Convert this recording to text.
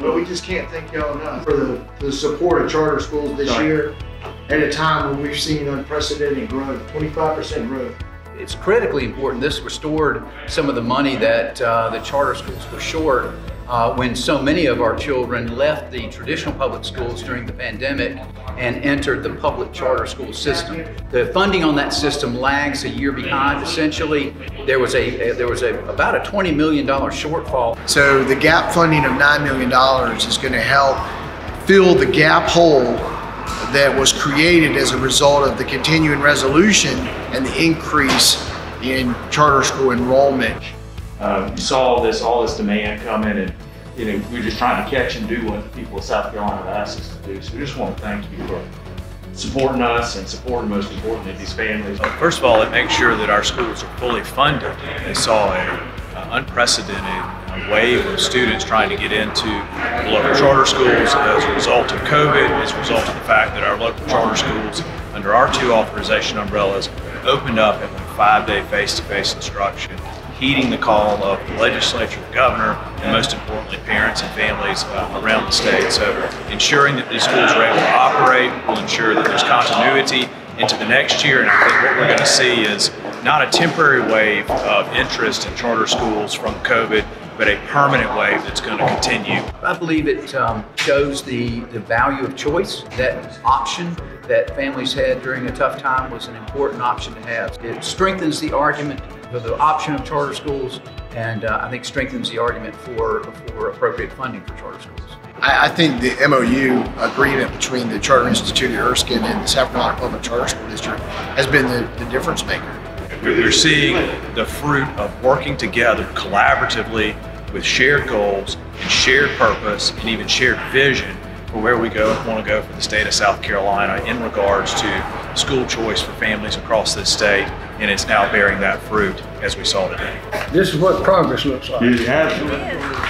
But we just can't thank y'all enough for the, the support of charter schools this Right. year at a time when we've seen unprecedented growth, 25% growth. It's critically important. This restored some of the money that uh, the charter schools were short uh, when so many of our children left the traditional public schools during the pandemic and entered the public charter school system. The funding on that system lags a year behind. Essentially, there was a there was a about a 20 million dollar shortfall So the gap funding of $9 million is going to help fill the gap hole that was created as a result of the continuing resolution and the increase in charter school enrollment. Uh, you saw all this, all this demand coming and, you know, we're just trying to catch and do what the people of South Carolina have asked us to do. So we just want to thank you for supporting us and supporting, most importantly, these families. First of all, it makes sure that our schools are fully funded. They saw a uh, unprecedented wave of students trying to get into local charter schools as a result of COVID, as a result of the fact that our local charter schools, under our two authorization umbrellas, opened up and five-day face-to-face instruction, heeding the call of the legislature, governor, and most importantly, parents and families uh, around the state. So ensuring that these schools are able to operate will ensure that there's continuity into the next year. And I think what we're going to see is not a temporary wave of interest in charter schools from COVID, but a permanent wave that's going to continue. I believe it um, shows the, the value of choice. That option that families had during a tough time was an important option to have. It strengthens the argument for the option of charter schools, and uh, I think strengthens the argument for, for appropriate funding for charter schools. I, I think the MOU agreement between the Charter Institute of Erskine and the South Carolina Public Charter School District has been the, the difference maker. We're seeing the fruit of working together collaboratively with shared goals and shared purpose and even shared vision for where we go want to go for the state of South Carolina in regards to school choice for families across this state. And it's now bearing that fruit as we saw today. This is what progress looks like. Yeah, absolutely.